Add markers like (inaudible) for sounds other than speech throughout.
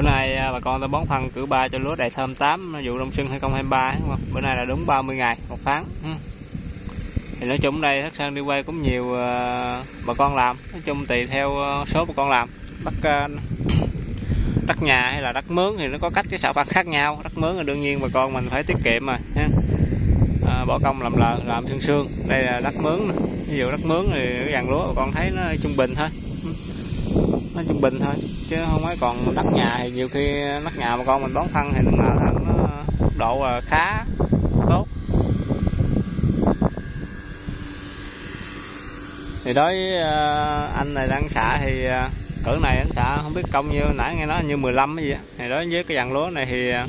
bữa nay à, bà con ta bón phân cử ba cho lúa đại thơm 8 vụ đông xuân 2023 đúng không? bữa nay là đúng 30 ngày một tháng. Ừ. Thì nói chung đây thất sơn đi quay cũng nhiều à, bà con làm. Nói chung tùy theo à, số bà con làm. Đất (coughs) đất nhà hay là đất mướn thì nó có cách cái sản phẩm khác nhau. Đất mướn là đương nhiên bà con mình phải tiết kiệm mà ha. À, bỏ công làm lờ làm xương xương đây là đất mướn ví dụ đất mướn thì cái dàn lúa bà con thấy nó trung bình thôi nó trung bình thôi, chứ không phải còn đất nhà thì nhiều khi đất nhà mà con mình bón phân thì nó nó độ khá tốt. Thì đối với ờ, anh này đang xả thì ờ, cỡ này anh xả không biết công như nãy nghe nói như 15 cái gì thì đối với cái dàn lúa này thì ờ,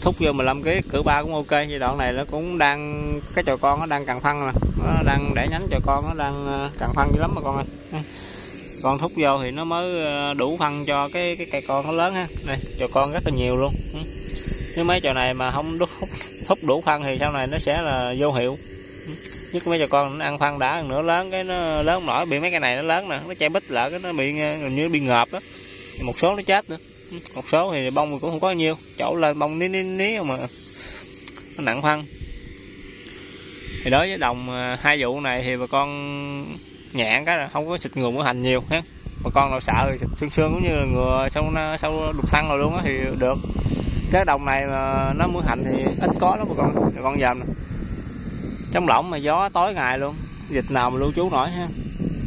thúc vô 15 kg cỡ ba cũng ok, giai đoạn này nó cũng đang, cái trò con nó đang càng phân mà nó đang để nhánh trò con nó đang càng phân dữ lắm mà con ơi con thúc vô thì nó mới ờ, đủ phân cho cái cái cây con nó lớn ha này cho con rất là nhiều luôn. Ừ. Nếu mấy trò này mà không đúc thúc, thúc đủ phân thì sau này nó sẽ là vô hiệu. Ừ. Nhất mấy trò con nó ăn phân đã nữa lớn cái nó lớn nổi bị mấy cái này nó lớn nè nó che bít lại cái nó bị ờ, gần như bị ngợp đó một số nó chết nữa. Ừ. Một số thì bông cũng không có nhiều. Chỗ lên bông ní ní ní mà nó nặng phân. Thì đối với đồng ờ, hai vụ này thì bà con nhẹ cái là không có xịt ngừa mỡ hành nhiều ha bà con nào sợ thì xịt xương xương cũng như là ngừa sau sau đục thăng rồi luôn á thì được. Cái đồng này mà nó mỡ hành thì ít có lắm bà con bà con dòm nè. Trong lỏng mà gió tối ngày luôn, dịch nào mà lưu trú nổi ha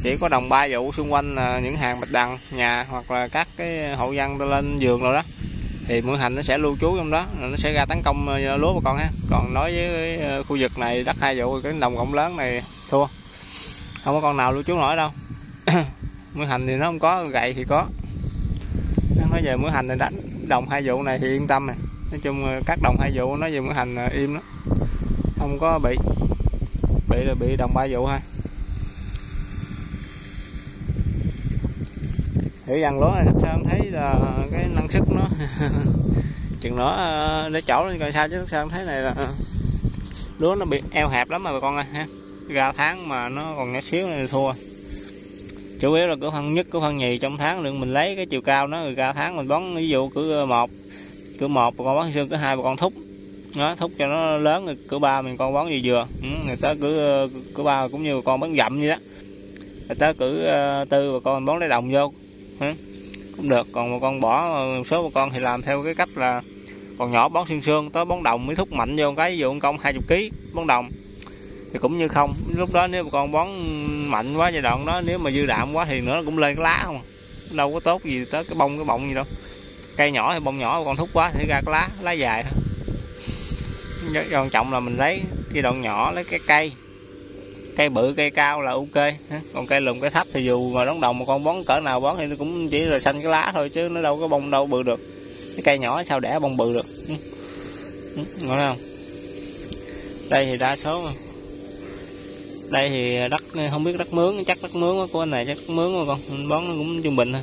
chỉ có đồng ba vụ xung quanh là những hàng bạch đằng, nhà hoặc là các cái hộ dân lên giường rồi đó. Thì mưa hành nó sẽ lưu trú trong đó nó sẽ ra tấn công ờ, lúa bà con ha còn nói với ờ, khu vực này đất hai vụ, cái đồng rộng lớn này thua không có con nào lưu trú nổi đâu. (coughs) Mưa hành thì nó không có, gậy thì có. Nói về mưa hành thì đánh đồng hai vụ này thì yên tâm này nói chung các đồng hai vụ, nói về mưa hành im đó không có bị. Bị là bị đồng ba vụ thôi. Thử dàn lúa này sao thấy là cái năng sức nó (laughs) chừng nữa ờ, để chỗ lên coi sao chứ. Sao thấy này là lúa nó bị eo hẹp lắm mà bà con ơi, ha ra tháng mà nó còn nhỏ xíu nên thua. Chủ yếu là cửa phân nhất cửa phân nhì trong tháng lượng mình lấy cái chiều cao nó rồi ra tháng mình bón ví dụ cửa một cửa một con bón xương cửa hai con thúc. Nó thúc cho nó lớn rồi cửa ba mình con bón gì dừa. Ừ, người ta cửa cửa ba cũng như con bón dặm vậy đó. Người ta cử ờ, tư bà con bón lấy đồng vô. Ừ, cũng được. Còn một con bỏ một số bà con thì làm theo cái cách là còn nhỏ bón xương xương tới bón đồng mới thúc mạnh vô cái ví dụ công 20 kg bón đồng thì cũng như không. Lúc đó nếu mà con bón mạnh quá giai đoạn đó, nếu mà dư đạm quá thì nữa cũng lên cái lá không à. đâu có tốt gì tới cái bông, cái bọng gì đâu. Cây nhỏ thì bông nhỏ, còn thúc quá thì ra cái lá lá dài thôi. Quan trọng là mình lấy cái đoạn nhỏ, lấy cái cây. Cây bự, cây cao là ok còn cây lùm cây thấp thì dù mà đóng đồng mà con bón cỡ nào bón thì nó cũng chỉ là xanh cái lá thôi chứ nó đâu có bông đâu bự được. Cái cây nhỏ sao đẻ bông bự được ngon không? Đây thì đa số đây thì đất, không biết đất mướn, chắc đất mướn của anh này chắc đất mướn mà con. Bón nó cũng trung bình thôi.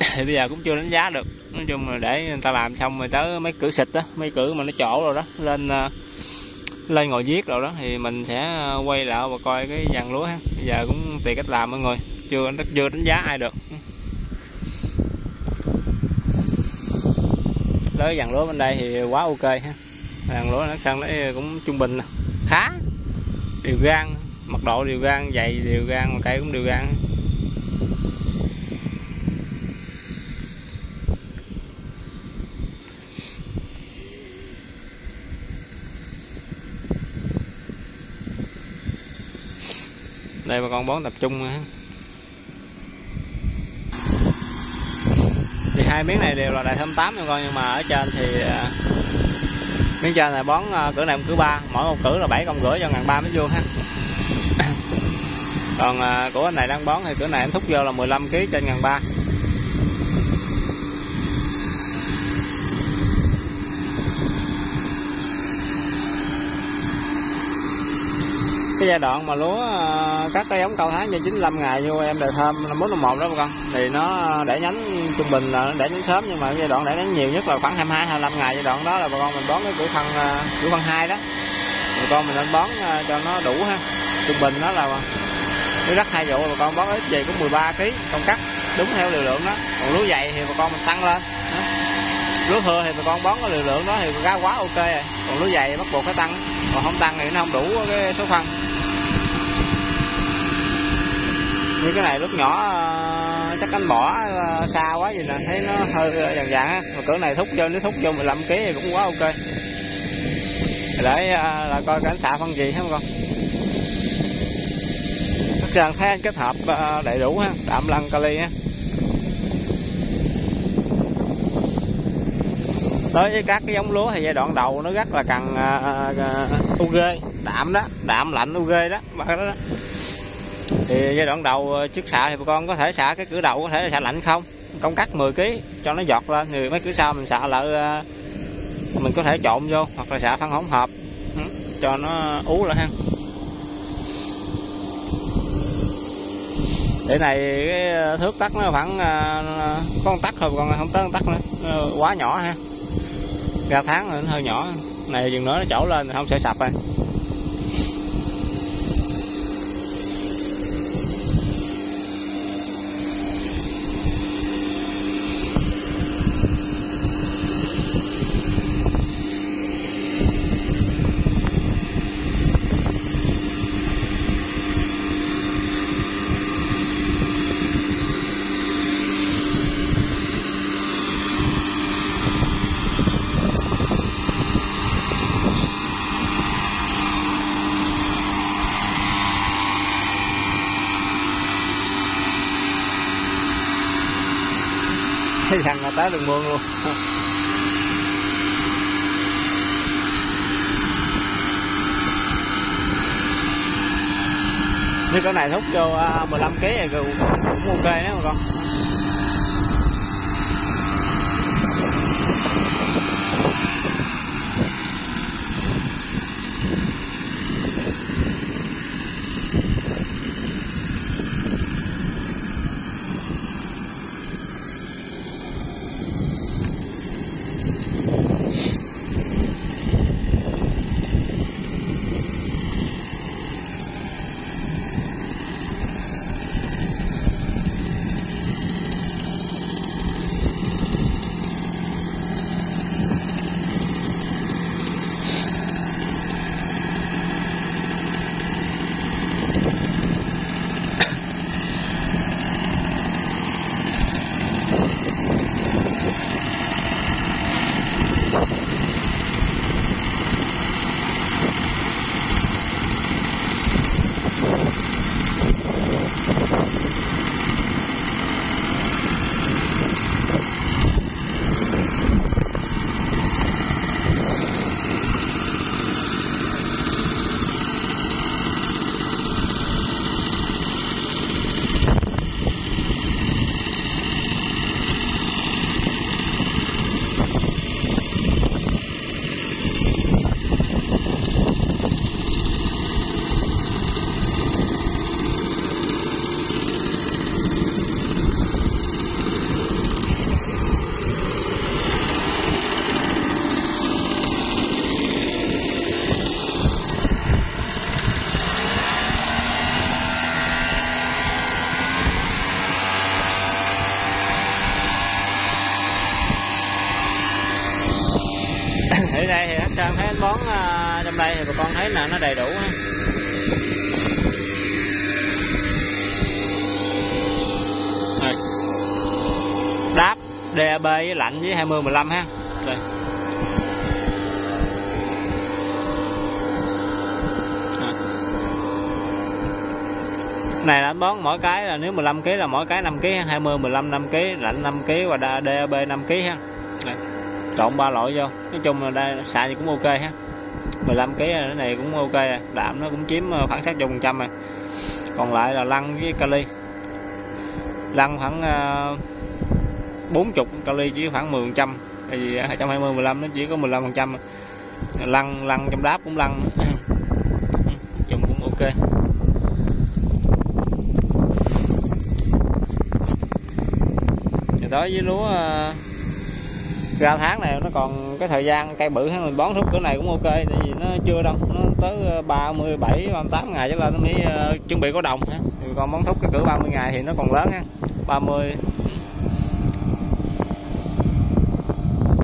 (coughs) Thì bây giờ cũng chưa đánh giá được. Nói chung là để người ta làm xong rồi tới mấy cử xịt đó mấy cử mà nó chỗ rồi đó, lên ờ, lên ngồi viết rồi đó, thì mình sẽ ờ, quay lại và coi cái dàn lúa ha. Bây giờ cũng tùy cách làm mọi người, chưa chưa đánh giá ai được. Tới dàn lúa bên đây thì quá ok ha. Dàn lúa nó sang đấy cũng trung bình khá. Đều gan, mật độ đều gan dày đều gan mà cây cũng đều gan. Đây bà con bón tập trung ha thì hai miếng này đều là đại thơm tám nha con, nhưng mà ở trên thì à, miếng trên này bón cửa cỡ này cỡ ba, mỗi một cỡ là bảy công rưỡi cho ngàn ba mét vuông ha. (coughs) Còn à, của anh này đang bón thì cỡ này em thúc vô là 15 kg trên ngàn ba. Cái giai đoạn mà lúa à, các cái giống cao tháng như 95 ngày như em đời thơm năm bốn năm một đó bà con, thì nó để nhánh trung bình là để nhánh sớm, nhưng mà giai đoạn để nhánh nhiều nhất là khoảng 22 25 ngày giai đoạn đó là bà con mình bón cái củ phân à, củ phân hai đó. Bà con mình nên bón à, cho nó đủ ha, trung bình đó là cái đất hai vụ, bà con bón ít gì cũng 13 kg con cắt, đúng theo liều lượng đó. Còn lúa dày thì bà con mình tăng lên, đó. lúa thừa thì bà con bón cái liều lượng đó thì ra quá ok rồi, còn lúa dày bắt buộc phải tăng, còn không tăng thì nó không đủ cái số phân. Như cái này lúc nhỏ ờ, chắc anh bỏ ờ, xa quá gì nè thấy nó hơi ờ, dần dần á. Mà cỡ này thúc vô nếu thúc vô 15 kg thì cũng quá ok. Để là coi cảnh xạ phân gì không con? Trần thấy anh kết hợp đầy đủ ha. Đạm lăng kali ha tới với các cái giống lúa thì giai đoạn đầu nó rất là cần uh, UG đạm đó đạm lạnh UG đó đó, đó thì giai đoạn đầu ờ, trước xạ thì bà con có thể xạ cái cửa đầu có thể là xạ lạnh không? Công cắt 10 kg cho nó giọt lên, người mấy cửa sau mình xạ lại ờ, mình có thể trộn vô, hoặc là xạ phân hỗn hợp. Ừ, cho nó ú lại ha. Để này cái ờ, thước tắt nó khoảng con tắt thôi, còn không tới con tắt nữa. Quá nhỏ ha. Ra tháng nó hơi nhỏ. Này dừng nữa, nó chỗ lên thì không sẽ sập rồi. Thằng là tới đường mương luôn. Như con này hút vô à, 15 kg thì cũng ok đó mà con. Ở đây thì hát Sơn thấy anh bón à, trong đây thì bà con thấy là nó đầy đủ ha. Rồi. đáp DAB với lạnh với 20 15 ha. Rồi. Này là anh bón, mỗi cái là nếu 15 kg là mỗi cái 5 kg 20 15 5 kg lạnh 5 kg và DAB 5 kg ha. Đây trộn ba loại vô. Nói chung là đây xài thì cũng ok ha. 15 kg cái này cũng ok à. đạm nó cũng chiếm ờ, khoảng sát chục phần trăm rồi còn lại là lăng với kali. Lăng khoảng ờ, uh, 40 kali chỉ khoảng 10 phần trăm. Tại vì ờ, 220 15 nó chỉ có 15 phần trăm à. lăng lăng trong đáp cũng lăng. Chung cũng ok. Đối với lúa uh, ra tháng này nó còn cái thời gian cây bự hay mình bón thuốc cỡ này cũng ok tại vì nó chưa đâu nó tới ờ, 37 38 ngày trở lên nó mới uh, chuẩn bị có đồng ha. còn bón thuốc cái cỡ 30 ngày thì nó còn lớn ha 30